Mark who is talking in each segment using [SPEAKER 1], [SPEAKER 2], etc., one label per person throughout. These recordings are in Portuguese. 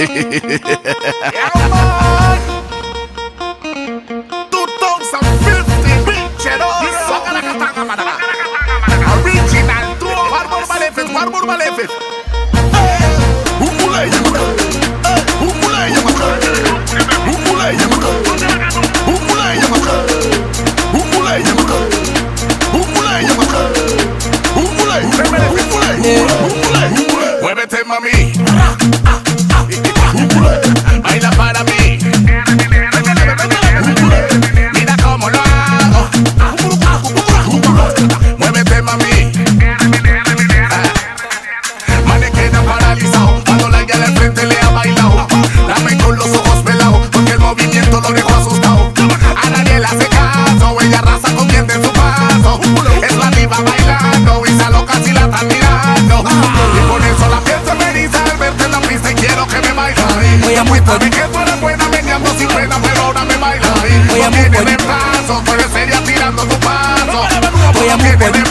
[SPEAKER 1] yeah, man. Original, two, Marmor Malefic, Marmor Malefic. Yeah. muy en plazo, tú tirando tu paso. Voy a muy en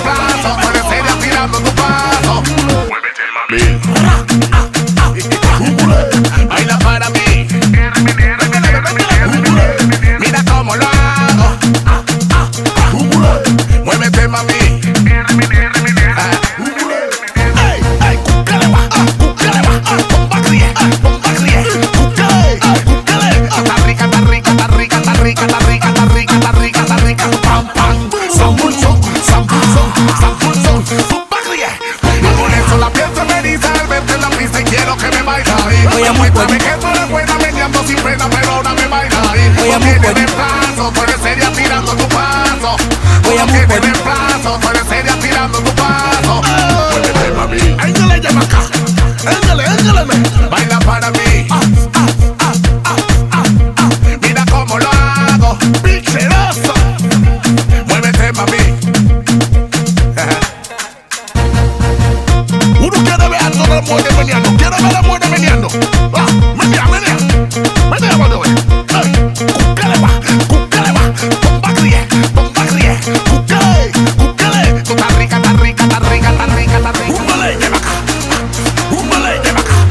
[SPEAKER 1] tirando tu paso. Muévete, mami. Baila para mí. Mira cómo lo hago. Muévete, mami.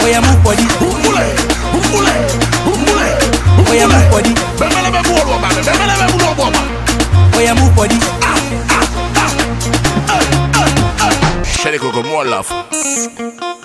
[SPEAKER 1] oya move body. Humbule,
[SPEAKER 2] humbule, humbule, humbule. Oya move
[SPEAKER 1] body.
[SPEAKER 2] Bemele be move oba, bemele be move oba.
[SPEAKER 1] Oya move body. Ah, ah, ah. ah eh, eh, eh. Shele koko more love.